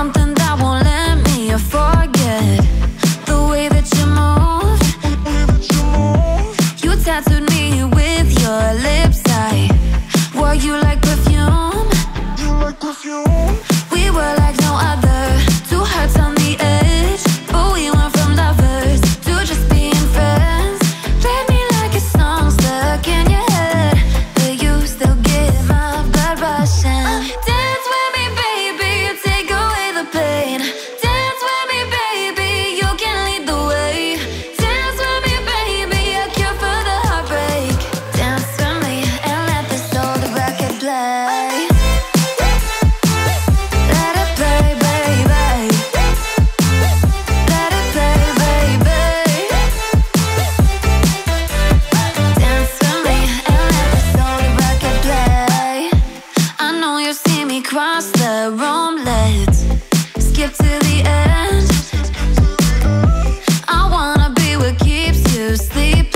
something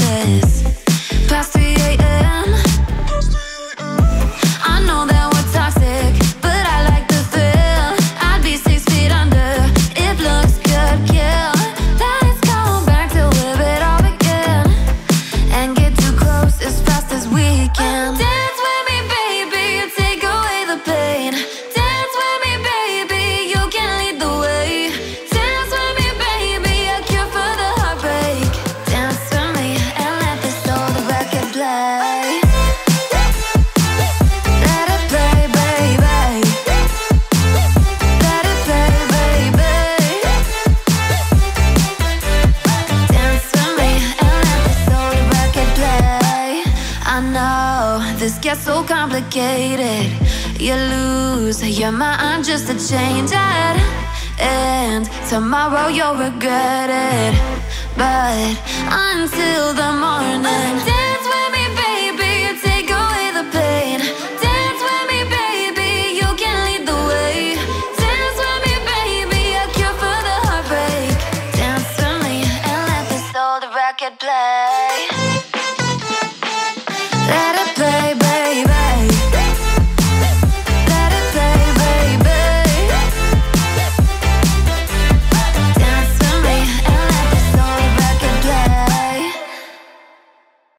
Past Plastic I know this gets so complicated. You lose your mind just to change it. And tomorrow you'll regret it. But until the morning.